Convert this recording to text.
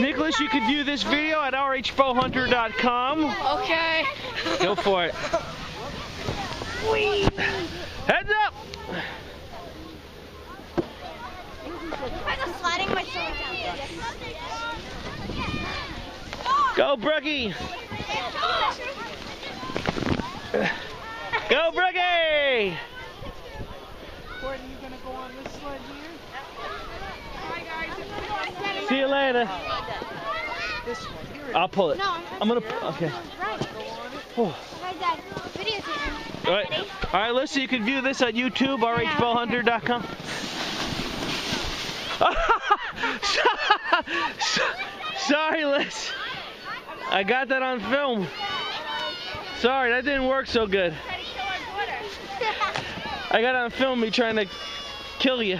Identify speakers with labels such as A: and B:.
A: Nicholas, you can view this video at rhbowhunter.com.
B: Okay.
A: Go for it. Heads up!
C: I'm just sliding my sword down.
A: Go, Brookie! Go, Brookie!
B: Courtney, you gonna go on this sled here?
A: Later. I'll pull it.
C: No, I'm,
A: I'm gonna. Okay.
C: Right. Right, Dad. Videotape me.
A: All right. All right, listen, you can view this on YouTube, rhbowhunter.com. Sorry, Liz. I got that on film. Sorry, that didn't work so good. I got on film me trying to kill you.